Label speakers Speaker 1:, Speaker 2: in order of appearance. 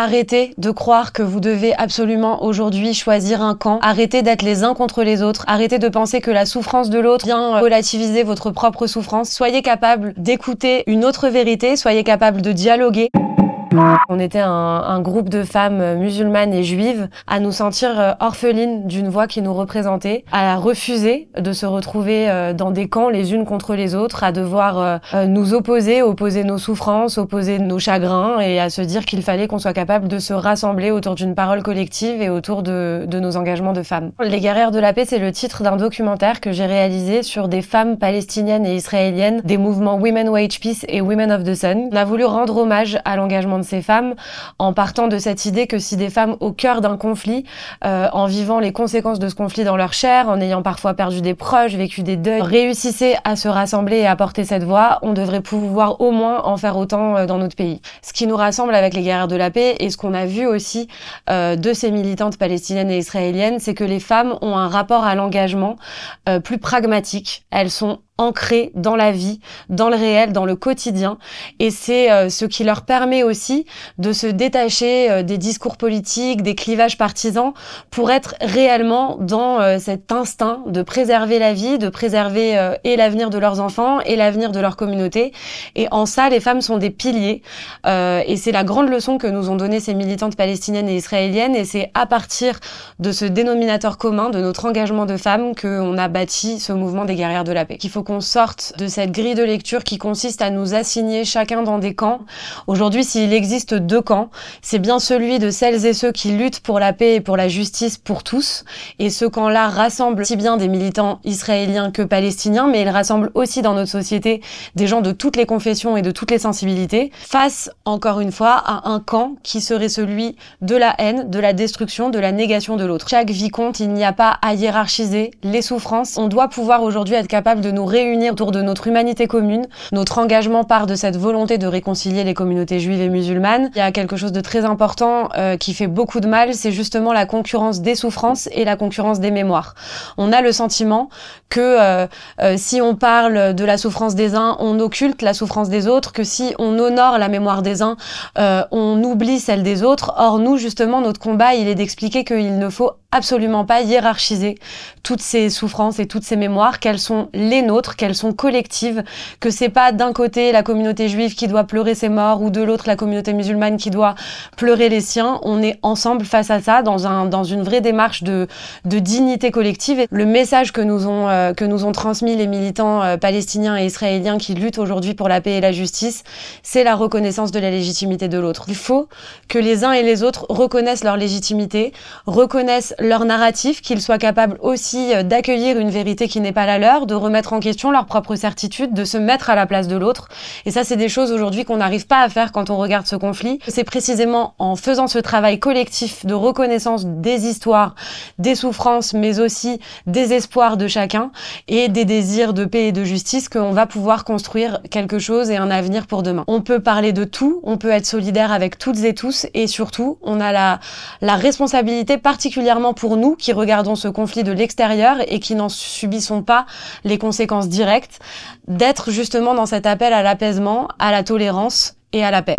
Speaker 1: Arrêtez de croire que vous devez absolument aujourd'hui choisir un camp. Arrêtez d'être les uns contre les autres. Arrêtez de penser que la souffrance de l'autre vient relativiser votre propre souffrance. Soyez capable d'écouter une autre vérité. Soyez capable de dialoguer. On était un, un, groupe de femmes musulmanes et juives à nous sentir euh, orphelines d'une voix qui nous représentait, à refuser de se retrouver euh, dans des camps les unes contre les autres, à devoir euh, nous opposer, opposer nos souffrances, opposer nos chagrins et à se dire qu'il fallait qu'on soit capable de se rassembler autour d'une parole collective et autour de, de nos engagements de femmes. Les guerrières de la paix, c'est le titre d'un documentaire que j'ai réalisé sur des femmes palestiniennes et israéliennes des mouvements Women Wage Peace et Women of the Sun. On a voulu rendre hommage à l'engagement de ces femmes en partant de cette idée que si des femmes au cœur d'un conflit, euh, en vivant les conséquences de ce conflit dans leur chair, en ayant parfois perdu des proches, vécu des deuils, réussissaient à se rassembler et à porter cette voix, on devrait pouvoir au moins en faire autant euh, dans notre pays. Ce qui nous rassemble avec les guerrières de la paix et ce qu'on a vu aussi euh, de ces militantes palestiniennes et israéliennes, c'est que les femmes ont un rapport à l'engagement euh, plus pragmatique. Elles sont ancrées dans la vie, dans le réel, dans le quotidien. Et c'est euh, ce qui leur permet aussi de se détacher euh, des discours politiques, des clivages partisans, pour être réellement dans euh, cet instinct de préserver la vie, de préserver et l'avenir de leurs enfants et l'avenir de leur communauté. Et en ça, les femmes sont des piliers. Et c'est la grande leçon que nous ont donné ces militantes palestiniennes et israéliennes. Et c'est à partir de ce dénominateur commun, de notre engagement de femmes, qu'on a bâti ce mouvement des guerrières de la paix. Qu'on sorte de cette grille de lecture qui consiste à nous assigner chacun dans des camps. Aujourd'hui, s'il existe deux camps, c'est bien celui de celles et ceux qui luttent pour la paix et pour la justice pour tous. Et ce camp-là rassemble si bien des militants israéliens que palestiniens, mais il rassemble aussi dans notre société des gens de toutes les confessions et de toutes les sensibilités, face, encore une fois, à un camp qui serait celui de la haine, de la destruction, de la négation de l'autre. Chaque vie compte, il n'y a pas à hiérarchiser les souffrances. On doit pouvoir aujourd'hui être capable de nous réunir autour de notre humanité commune. Notre engagement part de cette volonté de réconcilier les communautés juives et musulmanes. Il y a quelque chose de très important euh, qui fait beaucoup de mal, c'est justement la concurrence des souffrances et la concurrence des mémoires. On a le sentiment que euh, euh, si on parle de la souffrance des uns, on occulte la souffrance des autres, que si on honore la mémoire des uns, on oublie celle des autres. Or, nous, justement, notre combat, il est d'expliquer qu'il ne faut absolument pas hiérarchiser toutes ces souffrances et toutes ces mémoires, qu'elles sont les nôtres, qu'elles sont collectives, que c'est pas d'un côté la communauté juive qui doit pleurer ses morts ou de l'autre la communauté musulmane qui doit pleurer les siens. On est ensemble face à ça dans un dans une vraie démarche de de dignité collective. Le message que nous ont euh, que nous ont transmis les militants euh, palestiniens et israéliens qui luttent aujourd'hui pour la paix et la justice, c'est la reconnaissance de la légitimité de l'autre. Il faut que les uns et les autres reconnaissent leur légitimité, reconnaissent leur narratif, qu'ils soient capables aussi euh, d'accueillir une vérité qui n'est pas la leur, de remettre en question leur propre certitude, de se mettre à la place de l'autre. Et ça, c'est des choses aujourd'hui qu'on n'arrive pas à faire quand on regarde ce conflit. C'est précisément en faisant ce travail collectif de reconnaissance des histoires, des souffrances, mais aussi des espoirs de chacun et des désirs de paix et de justice qu'on va pouvoir construire quelque chose et un avenir pour demain. On peut parler de tout, on peut être solidaire avec toutes et tous et surtout, on a la, la responsabilité particulièrement pour nous qui regardons ce conflit de l'extérieur et qui n'en subissons pas les conséquences directes, d'être justement dans cet appel à l'apaisement, à la tolérance et à la paix.